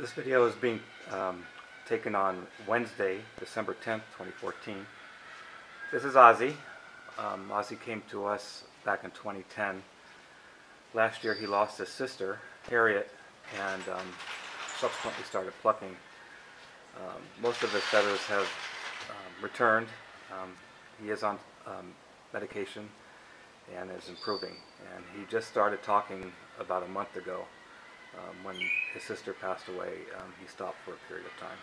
This video is being um, taken on Wednesday, December 10th, 2014. This is Ozzie. Um, Ozzie came to us back in 2010. Last year he lost his sister, Harriet, and um, subsequently started plucking. Um, most of his feathers have um, returned. Um, he is on medication and is improving. And he just started talking about a month ago. Um, when his sister passed away, um, he stopped for a period of time.